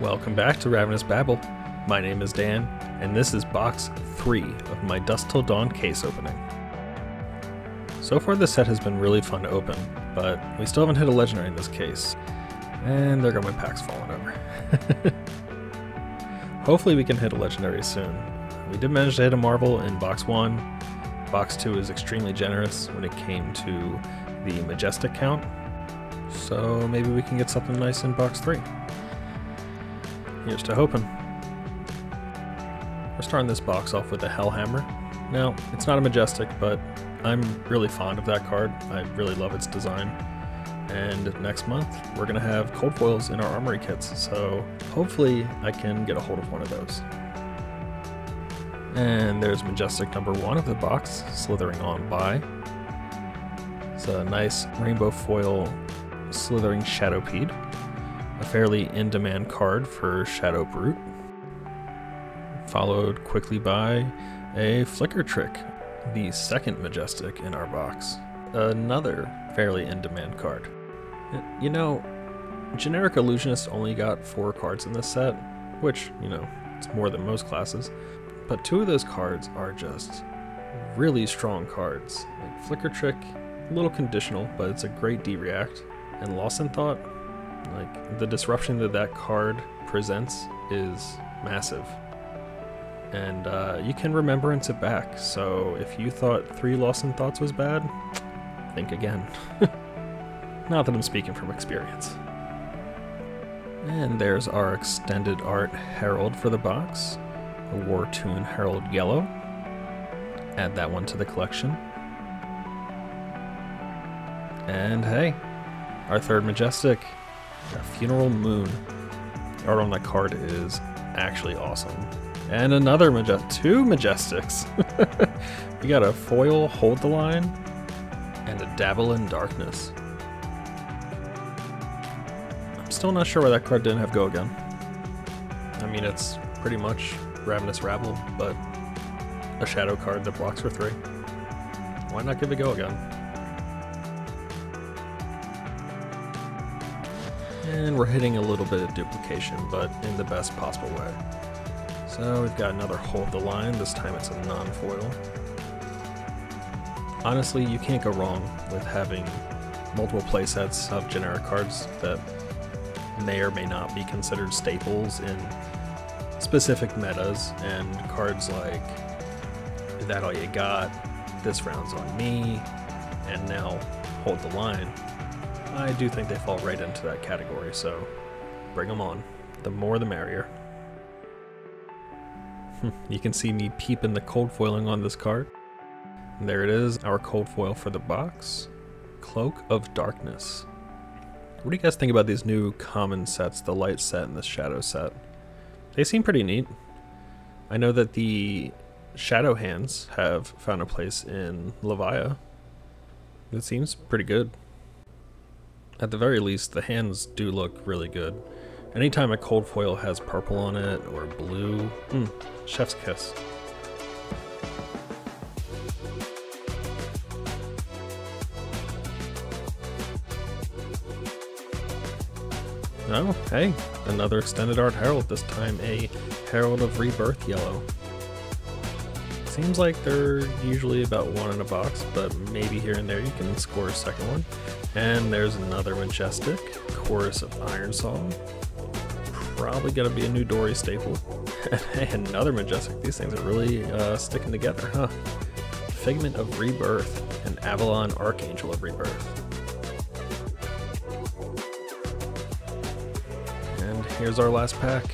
Welcome back to Ravenous Babble. My name is Dan, and this is box 3 of my Dusk Till Dawn case opening. So far, this set has been really fun to open, but we still haven't hit a legendary in this case. And there go my packs falling over. Hopefully, we can hit a legendary soon. We did manage to hit a Marvel in box 1. Box 2 is extremely generous when it came to the Majestic count, so maybe we can get something nice in box 3. Here's to hoping. We're starting this box off with a Hellhammer. Now, it's not a Majestic, but I'm really fond of that card. I really love its design. And next month, we're going to have cold foils in our armory kits, so hopefully I can get a hold of one of those. And there's Majestic number one of the box, slithering on by. It's a nice rainbow foil slithering Shadowpede, a fairly in-demand card for Shadow Brute, followed quickly by a Flicker Trick, the second Majestic in our box, another fairly in-demand card. Eh, you know, Generic Illusionist only got four cards in this set, which, you know, it's more than most classes, but two of those cards are just really strong cards. Like Flicker Trick, a little conditional, but it's a great D-React, and Lost in Thought, like the disruption that that card presents is massive. And uh, you can remembrance it back, so if you thought three Lost in Thoughts was bad, think again. Not that I'm speaking from experience. And there's our extended art Herald for the box, a Wartune Herald Yellow. Add that one to the collection. And hey, our third Majestic, a Funeral Moon. The art on that card is actually awesome. And another Majestic, two Majestics. we got a foil Hold the Line and a Dabble in Darkness. I'm still not sure why that card didn't have Go Again. I mean, it's pretty much Ravenous Rabble, but a shadow card that blocks for three. Why not give it Go Again? And we're hitting a little bit of duplication, but in the best possible way. So we've got another Hold the Line, this time it's a non-foil. Honestly, you can't go wrong with having multiple playsets of generic cards that may or may not be considered staples in specific metas, and cards like That All You Got, This Round's On Me, and now Hold the Line I do think they fall right into that category, so bring them on. The more the merrier. Hmm, you can see me peeping the cold foiling on this card. And there it is, our cold foil for the box. Cloak of Darkness. What do you guys think about these new common sets, the light set and the shadow set? They seem pretty neat. I know that the shadow hands have found a place in Levia. It seems pretty good. At the very least, the hands do look really good. Anytime a cold foil has purple on it or blue, mm, chef's kiss. Oh, hey, another extended art herald, this time a Herald of Rebirth yellow. Seems like they're usually about one in a box, but maybe here and there you can score a second one. And there's another Majestic, Chorus of Ironsong. Probably gonna be a new Dory staple. and another Majestic, these things are really uh, sticking together, huh? Figment of Rebirth and Avalon Archangel of Rebirth. And here's our last pack.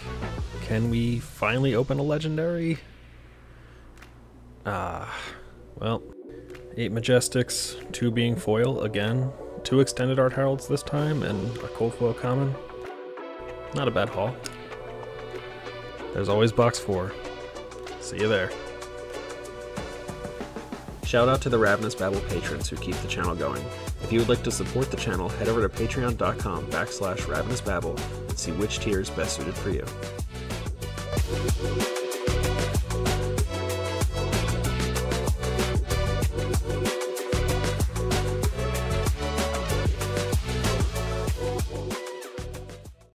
Can we finally open a legendary? Ah, well, eight Majestics, two being foil again two extended art heralds this time and a cold foil common. Not a bad haul. There's always box four. See you there. Shout out to the Ravenous Babble patrons who keep the channel going. If you would like to support the channel, head over to patreon.com backslash ravenousbabble and see which tier is best suited for you.